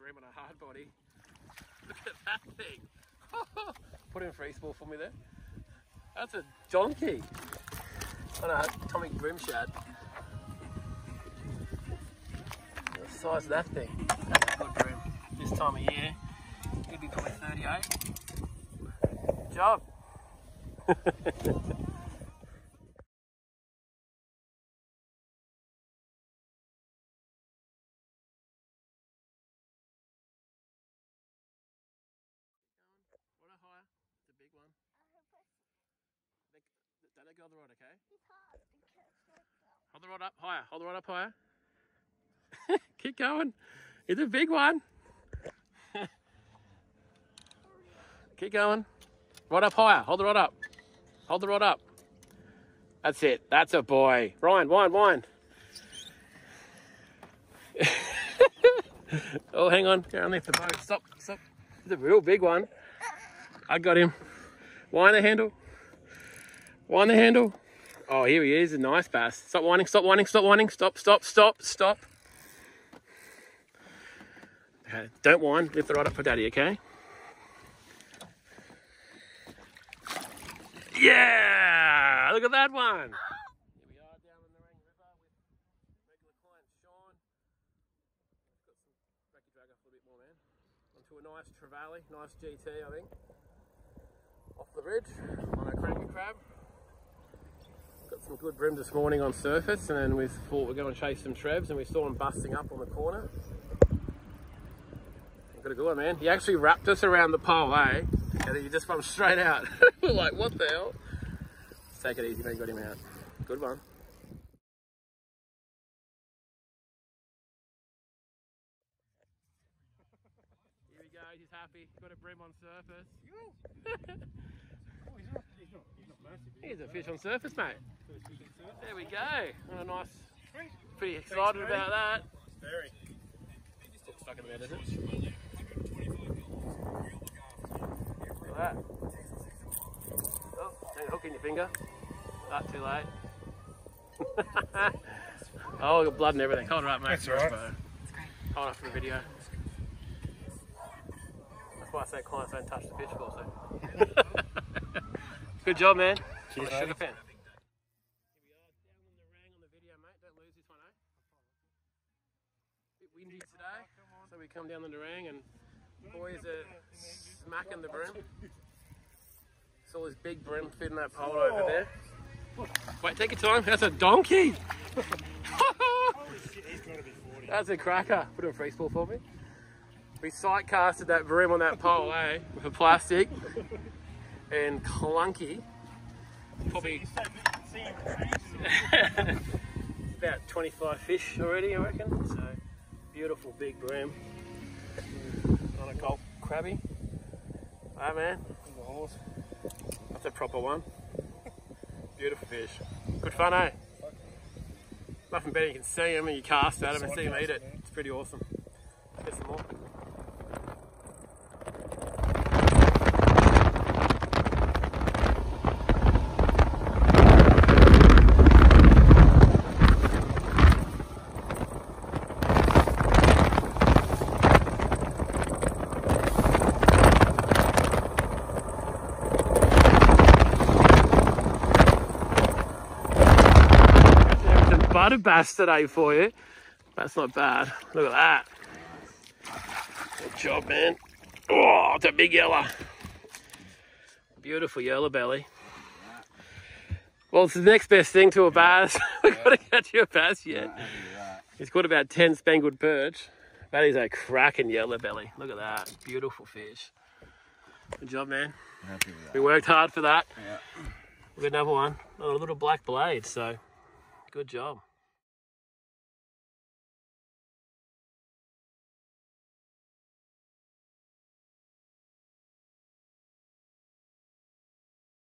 bream on a hard body. Look at that thing. Put in free spool for me there. That's a donkey on a atomic bream shad. The size of that thing. That's a good bream. This time of year, he'd be probably 38. Good job. What a higher? It's a big one. They- Don't let go of the rod, okay? Hold the rod up higher. Hold the rod up higher. Keep going. It's a big one. Keep going. Rod up higher. Hold the rod up. Hold the rod up. That's it. That's a boy. Ryan, wine, wine. oh, hang on. Go underneath the boat. Stop, stop. It's a real big one. I got him. Wind the handle. Wind the handle. Oh, here he is. A nice bass. Stop whining, stop whining, stop whining. Stop, stop, stop, stop. Okay, don't whine. Lift the rod up for daddy, okay? Yeah! Look at that one. Here we are down in the Rang River with regular client Sean. Got some drag up a bit more, man. Onto a nice trevally, nice GT, I think. Off the ridge on a Cranka Crab. Got some good bream this morning on surface, and then we thought we'd go and chase some trebs, and we saw him busting up on the corner. Got a good one, man. He actually wrapped us around the pole, eh? And he just from straight out. We're like, what the hell? Let's take it easy, man. Got him out. Good one. Here he goes. He's happy. Got a bream on surface. Oh, he's not, he's not, he's not massive. Here's a fish on surface, mate. First fish in surf. There we go. What a nice. Pretty excited mate. about that. Very. Still stuck in the bed, is it? Look at that. Oh, hang a hook in your finger. Not too late. oh, got blood and everything. Hold it up, mate. That's all right. Hold it up for the video. That's why I say clients don't touch the fish for eh? so. Good job, man. Cheers, Sugar mate. fan. Here we are, down in the rang on the video, mate. Don't lose this one, eh? Bit windy today, so we come down the Nerang and boys are smacking the bream. Saw this big bream fitting that pole over there. Wait, take your time. That's a donkey. Holy shit, he's to be 40. That's a cracker. Put a free spool for me. We sight casted that bream on that pole, eh? With a plastic and clunky. Probably about 25 fish already, I reckon. So beautiful big bream on a gold crabby. Hey man, He's horse. that's a proper one. Beautiful fish. Good fun, eh? Nothing better you can see them and you cast at them and see them eat it. It's pretty awesome. Get some more. Butter bass today for you. That's not bad. Look at that. Good job, man. Oh, it's a big yellow. Beautiful yellow belly. Well, it's the next best thing to a bass. We've got to catch you a bass yet. He's caught about 10 spangled perch. That is a cracking yellow belly. Look at that. Beautiful fish. Good job, man. Happy with that. We worked hard for that. Yeah. We've got another one. Oh, a little black blade, so good job.